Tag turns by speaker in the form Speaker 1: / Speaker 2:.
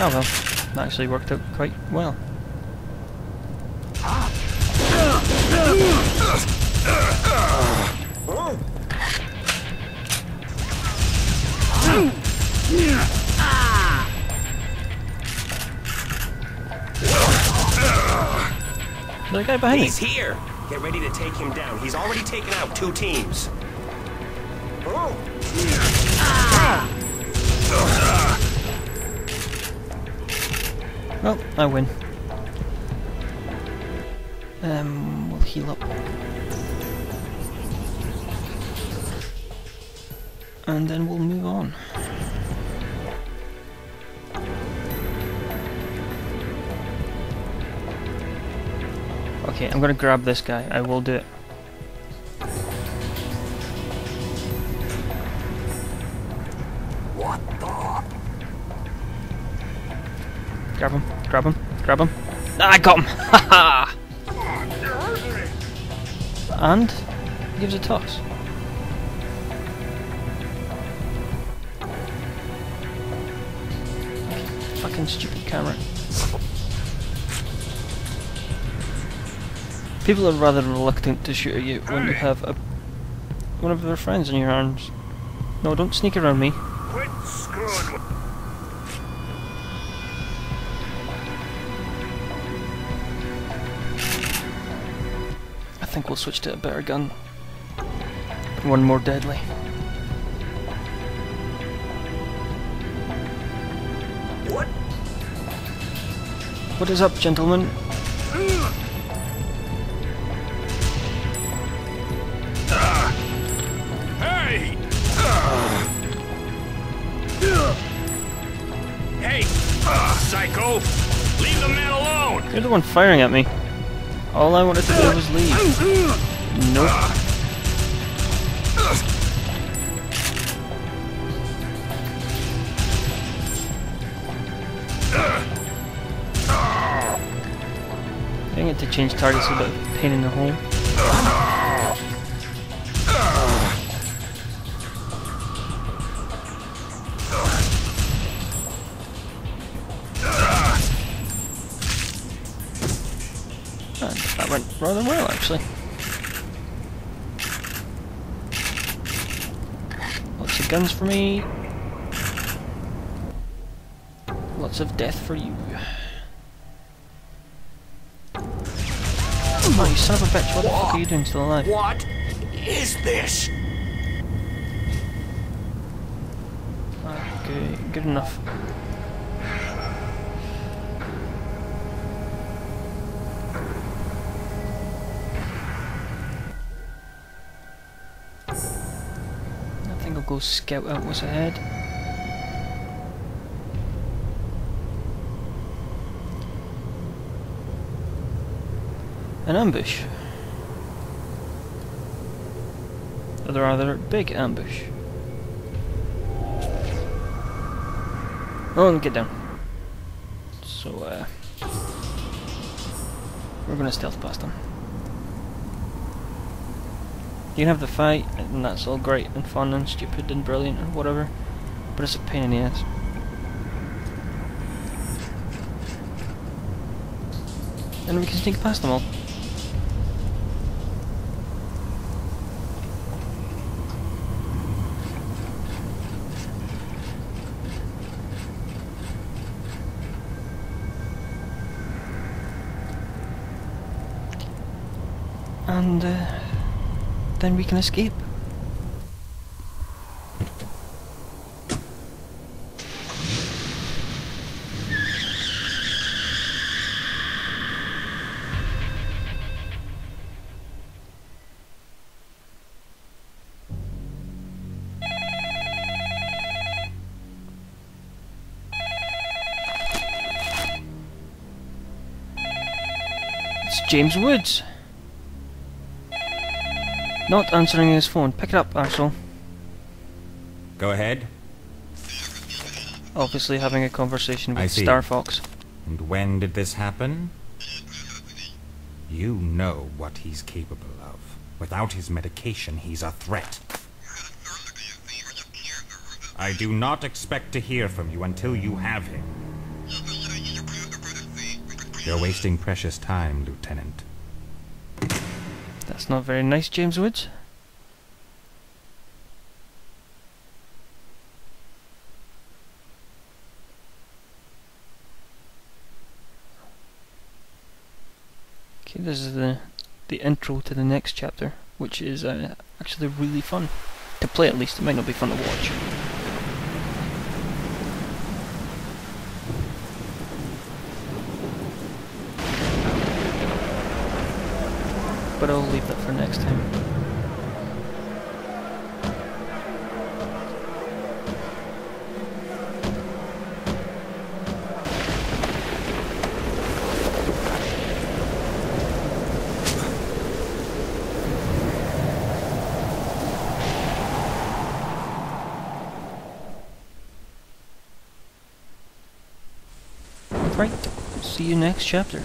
Speaker 1: Oh well, that actually worked out quite well. The guy behind me.
Speaker 2: He's here! Get ready to take him down. He's already taken out two teams.
Speaker 1: Well, I win. Um, we'll heal up. And then we'll move on. Okay, I'm gonna grab this guy. I will do it. Grab him, grab him, grab him. Ah, I got him! Haha! and he gives a toss. Fucking stupid camera. People are rather reluctant to shoot at you when you have a one of their friends in your arms. No, don't sneak around me. Think we'll switch to a better gun. One more deadly.
Speaker 2: What?
Speaker 1: What is up, gentlemen?
Speaker 2: Hey! Hey! Psycho! Leave the man alone!
Speaker 1: You're the one firing at me. All I wanted to do was leave. Nope. Getting it to change targets is a pain in the hole. Rather well, actually. Lots of guns for me. Lots of death for you. Oh, you son of a bitch, what the fuck are you doing still alive?
Speaker 2: What is this?
Speaker 1: Okay, good enough. Go scout out what's ahead. An ambush. Or rather, big ambush. Oh, get down. So, uh... We're gonna stealth past them. You can have the fight, and that's all great and fun and stupid and brilliant and whatever, but it's a pain in the ass. And we can sneak past them all. And uh, then we can escape. It's James Woods. Not answering his phone. Pick it up, Axel.
Speaker 3: Go ahead.
Speaker 1: Obviously having a conversation with. Star Fox.
Speaker 3: And when did this happen? You know what he's capable of. Without his medication, he's a threat. I do not expect to hear from you until you have him. You're wasting precious time, Lieutenant.
Speaker 1: That's not very nice, James Woods. Okay, this is the the intro to the next chapter, which is uh, actually really fun to play. At least it might not be fun to watch. But I'll leave that for next time. Right, see you next chapter.